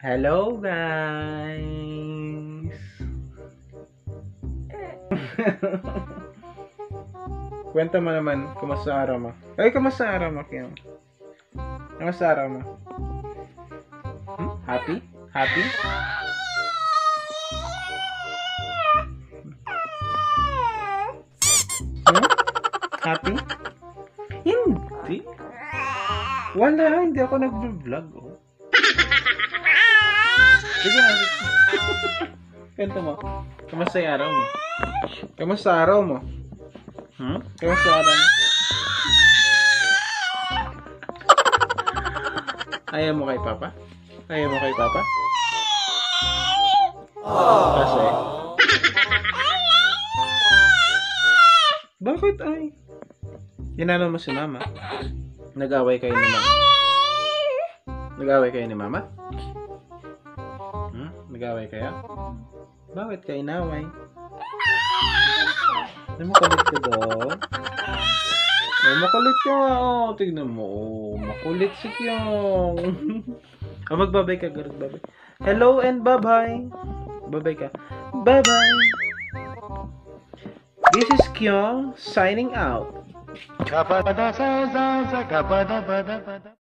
Hello guys! Kwenta mo naman, kumusta araw mo? Ay, kumusta araw mo, Kim? Kumusta araw mo? Hmm? Happy? Happy? Hmm? Happy? Hindi. Wala, hindi ako nag-vlog. Oh. Sige na. Kwento mo. Kamusta yung araw mo? Kamusta araw mo? Hmm? Kamusta araw mo? Ayaw mo kay Papa? Ayaw mo kay Papa? Kasi? Bakit ay? Ginano mo si Mama? Nag-away kayo ni Mama? Nag-away kayo ni Mama? Nag-away kayo? Bakit kayo inaway? Ay, makulit ka daw. Ay, makulit ka nga. Oh, tignan mo. Oh, makulit si Kyong. oh, magbabay ka, Garot. Babay. Hello and bye-bye. Babay ka. Bye-bye. This is Kyong signing out. Gapada sa